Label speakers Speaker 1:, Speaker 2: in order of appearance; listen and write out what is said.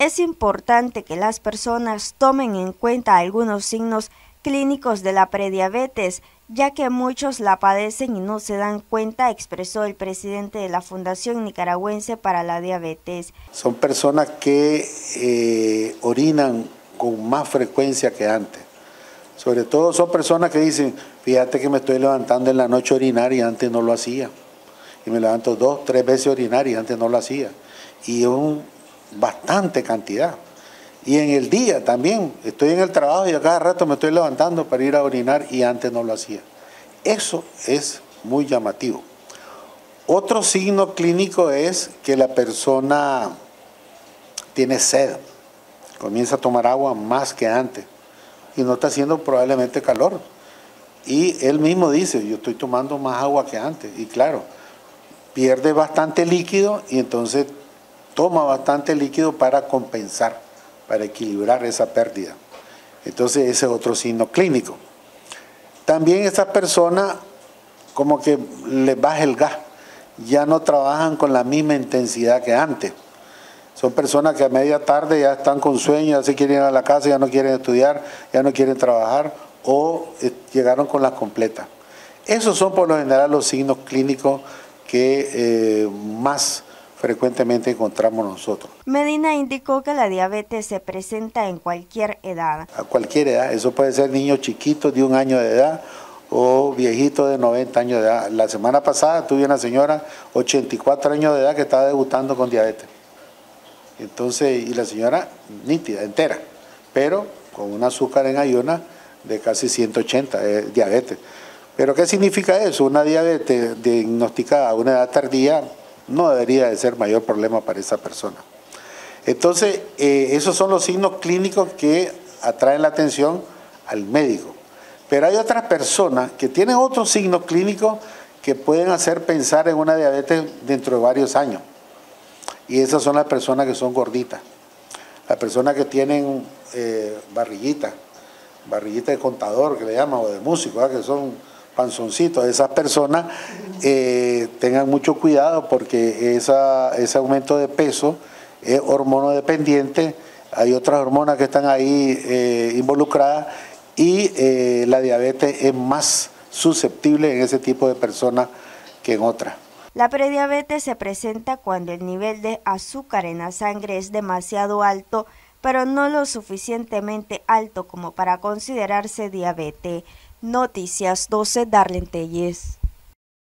Speaker 1: Es importante que las personas tomen en cuenta algunos signos clínicos de la prediabetes, ya que muchos la padecen y no se dan cuenta, expresó el presidente de la Fundación Nicaragüense para la Diabetes.
Speaker 2: Son personas que eh, orinan con más frecuencia que antes. Sobre todo son personas que dicen, fíjate que me estoy levantando en la noche a orinar y antes no lo hacía. Y me levanto dos, tres veces a orinar y antes no lo hacía. Y un, bastante cantidad. Y en el día también, estoy en el trabajo y a cada rato me estoy levantando para ir a orinar y antes no lo hacía. Eso es muy llamativo. Otro signo clínico es que la persona tiene sed, comienza a tomar agua más que antes y no está haciendo probablemente calor. Y él mismo dice, yo estoy tomando más agua que antes. Y claro, pierde bastante líquido y entonces toma bastante líquido para compensar para equilibrar esa pérdida. Entonces ese es otro signo clínico. También esa persona como que le baja el gas, ya no trabajan con la misma intensidad que antes. Son personas que a media tarde ya están con sueño, ya se quieren ir a la casa, ya no quieren estudiar, ya no quieren trabajar o eh, llegaron con las completas. Esos son por lo general los signos clínicos que eh, más frecuentemente encontramos nosotros.
Speaker 1: Medina indicó que la diabetes se presenta en cualquier edad.
Speaker 2: A cualquier edad, eso puede ser niño chiquito de un año de edad o viejito de 90 años de edad. La semana pasada tuve una señora 84 años de edad que estaba debutando con diabetes. Entonces, y la señora nítida, entera, pero con un azúcar en ayuna de casi 180, eh, diabetes. Pero ¿qué significa eso? Una diabetes diagnosticada a una edad tardía no debería de ser mayor problema para esa persona. Entonces, eh, esos son los signos clínicos que atraen la atención al médico. Pero hay otras personas que tienen otros signos clínicos que pueden hacer pensar en una diabetes dentro de varios años. Y esas son las personas que son gorditas, las personas que tienen eh, barriguita, de contador que le llaman, o de músico, que son panzoncitos, esas personas eh, tengan mucho cuidado porque esa, ese aumento de peso es hormonodependiente, hay otras hormonas que están ahí eh, involucradas y eh, la diabetes es más susceptible en ese tipo de personas que en otras.
Speaker 1: La prediabetes se presenta cuando el nivel de azúcar en la sangre es demasiado alto, pero no lo suficientemente alto como para considerarse diabetes. Noticias 12 Darlene Telles.